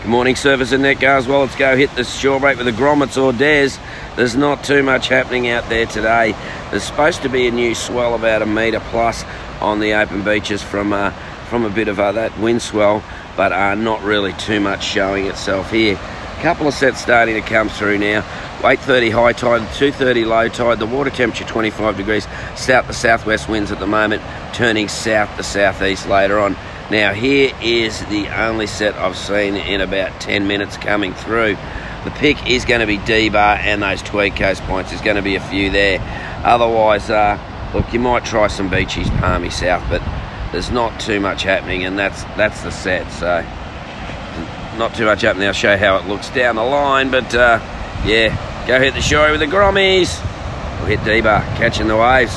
Good morning, surfers and netgoers well. Let's go hit the shore break with the grommets or dares. There's not too much happening out there today. There's supposed to be a new swell about a metre plus on the open beaches from uh, from a bit of uh, that wind swell, but uh, not really too much showing itself here. A couple of sets starting to come through now. 8.30 high tide, 2.30 low tide, the water temperature 25 degrees, south to southwest winds at the moment, turning south to southeast later on. Now here is the only set I've seen in about 10 minutes coming through. The pick is going to be D-Bah and those Tweed Coast points. There's going to be a few there. Otherwise, uh, look, you might try some beaches, palmy south, but there's not too much happening and that's that's the set. So not too much happening. I'll show you how it looks down the line, but uh, yeah, go hit the shore with the grommies. We'll hit D-Bah, catching the waves.